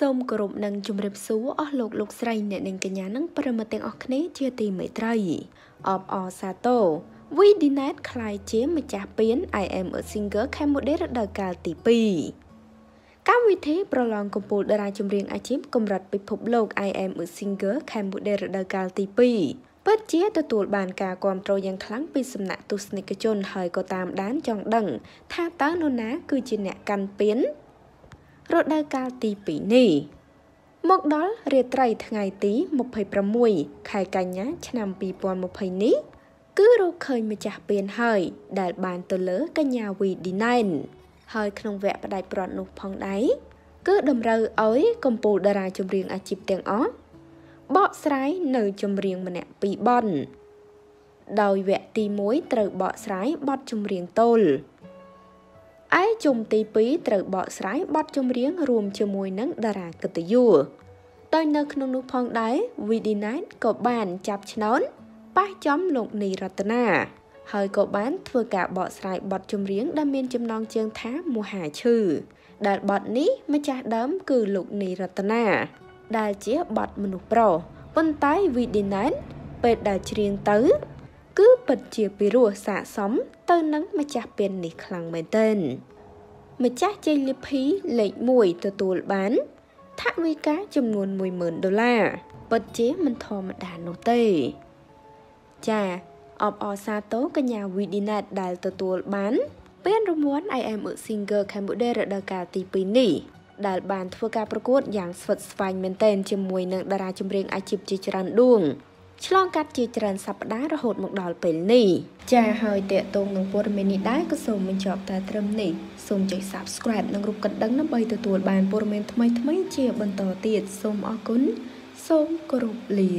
សូមគោរពនិងជម្រាបសួរអស់លោកលោកស្រីអ្នកនាងកញ្ញានិងប្រិមត្តទាំងអស់គ្នាជាទីមេត្រីអបអរសាទរ VDNet ខ្លាយជាម្ចាស់ពាន I am a singer Cambodia រដូវកាលទី2កម្មវិធីប្រឡងកំពូលតារាចម្រៀងអាជីពកម្រិតពិភពលោក I am a singer Cambodia រដូវកាលទី2ពិតជាទទួលបានការគ្រប់គ្រងយ៉ាងខ្លាំងពីសំណាក់ទស្សនិកជនហើយក៏តាមដានចង់ដឹងថាតើនរណាគឺជាអ្នកកាន់ពាន រដូវកាលទី2នេះមកដល់រាត្រីថ្ងៃទី26ខែកញ្ញាឆ្នាំ2020នេះ គឺរកឃើញម្ចាស់ពៀនហើយ ដែលបានទៅលើកញ្ញាវីឌីណែនហើយក្នុងវគ្គផ្ដាច់ព្រាត់នោះផងដែរគឺតម្រូវឲ្យកម្ពុជាតារាចម្រៀងអាជីពទាំងអស់បកស្រាយនៅចម្រៀងម្នាក់ពីរបន់ដោយវគ្គទី1ត្រូវបកស្រាយបទចម្រៀងទល់ ឯជុំទី2ត្រូវបកស្រាយបទចម្រៀងរួមជាមួយនឹងតារាកិត្តិយសដោយនៅក្នុងនោះផងដែរ VD9 ក៏បានចាប់ឆ្នោតប៉ះចំលោកនីរតនាហើយក៏បានធ្វើការបកស្រាយបទចម្រៀងដែលមានចំណងជើងថាមហាឈឺដែលបទនេះម្ចាស់ដើមគឺលោកនីរតនាដែលជាបទមនុស្សប្រុសប៉ុន្តែ VD9 ពេលដែលច្រៀងទៅគឺ ពិតជាពិរោះស័កសមទៅនឹងម្ចាស់ពៀននេះខ្លាំងមែនទែនម្ចាស់ជ័យលីភីលេខ1ទទួលបានថវិកាចំនួន10000ដុល្លារពិតជាមិនធម្មតានោះទេចាអបអរសាទរកញ្ញា Vidinet ដែលទទួលបានពានរង្វាន់ I am a singer Cambodia រដូវកាលទី2នេះដែលបានធ្វើការប្រកួតយ៉ាងស្វិតស្វាញមែនទែនជាមួយនឹងតារាចម្រៀងអាជីពជាច្រើនដួង ឆ្លងកាត់ជាច្រើនសប្តាហ៍រហូតមកដល់ពេលនេះចាហើយតេតងនឹងព័ត៌មាននេះដែរក៏សូមបញ្ចប់តែត្រឹមនេះសូមចុច Subscribe និងរូបកណ្ដឹងដើម្បីទទួលបានព័ត៌មានថ្មីៗជាបន្តទៀតសូមអរគុណសូមគោរពលា